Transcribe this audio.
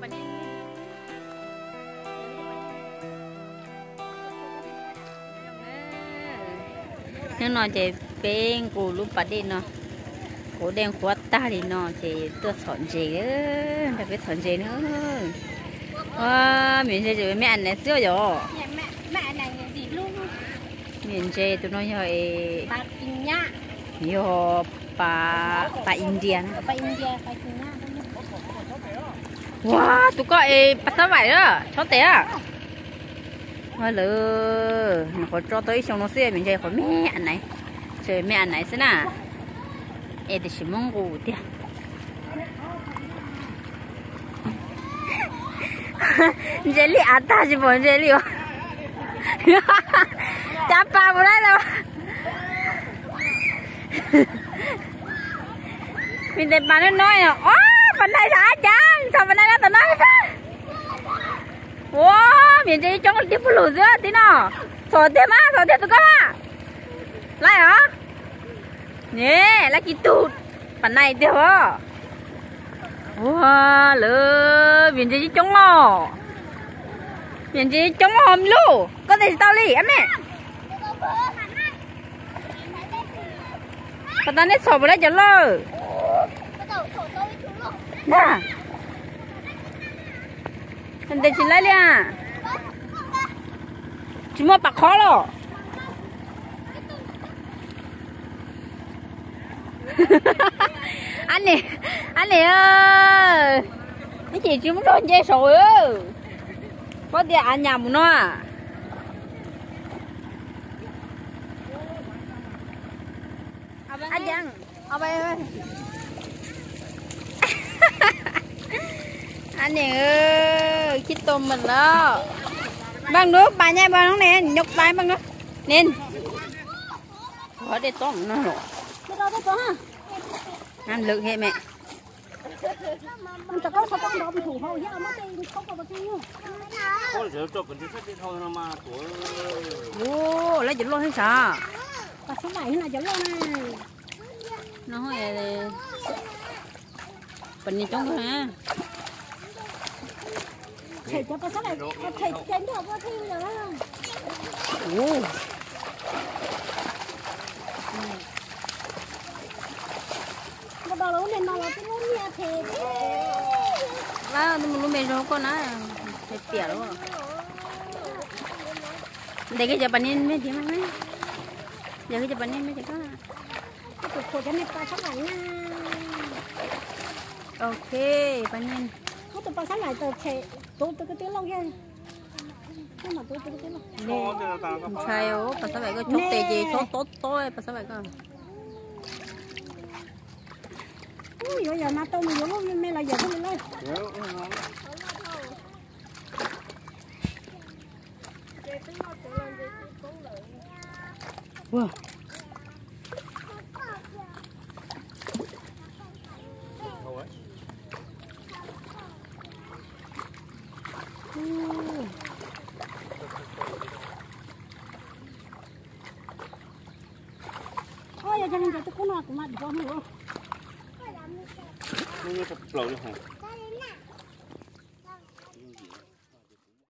bạn đi nếu nói chị bên của lúc bắt đi nó. Của đen của ta thì nó chị tôi chọn gì á đặc biệt chọn gì nữa. Wow miền chị chị mẹ ăn này siêu rồi mẹ mẹ này gì luôn? Miền chị tụi nó rồi bà nhá yo bà bà India bà India bà nhá Wow, tụi coi bắt sáu bảy đó, cho té à. Thôi lỡ, nó có cho tới xong nó xe mình chơi khỏi mẹ anh này. Chơi mẹ anh này xin à. Ê, để xem mong ngủ đi. Jelly ăn à, ta chứ bọn jelly. Chắp ba bữa đấy đâu. Mình để bán nó nói là! Bạn đây hả chán sao bạn đây nó tao nói sao wow mình chỉ trong cái tiếp lù giữa tí nào. Sổ tiếp á, sổ tiếp tụi con à lại hả? Nè lại cái tụt. Bạn này tiếp hả? Wow lỡ mình chỉ trong lò. Mình chỉ trong hòm lu có thể tao đi em mẹ Bà ta nét sổ vào đây cho lơ. Nè Thằng đây chỉ lấy liền Chỉ mua bạc khó rồi anh này anh này ơi. Cái gì chứ muốn đồn dây sồi ơ có tiền nhà muốn nó à anh ở đây ơi anh này ơi chít tôm mình đó. Bằng nước bà nha bằng nó nè nhục tay bằng nước. Nên. Ở đây tôm nó ăn lượng hệ mẹ. Mình có sao con mình thủ hầu chứ mà đây không có bao nhiêu có giờ cho phần đi thôi mà của ô lấy chữ luôn sao và số bảy là giống luôn này nó là bình đi trong ha thầy cho con số này. Thầy chén được có thêm nữa ô cái đó nó lên mà nó cái ngôn nhà thầy là mình lúc mình rồi con á. Tỉa đúng không? Để cái chợ panin mấy tiếng mấy giờ cái chợ panin mấy tiếng có cái cục của cái này ba số bảy nha. Ok panin có tụi ba số bảy tụi thầy tụi tụi cái tiếng lâu có sai ô bà sao vậy có chốt tê gì? Chốt tốt tôi bà sao vậy cơ ui giờ mà tôi mình giống mẹ là giờ tôi lên. Wow cho nên cho tôi cũng nói cũng mà được không? Hiểu như cái lẩu như hả?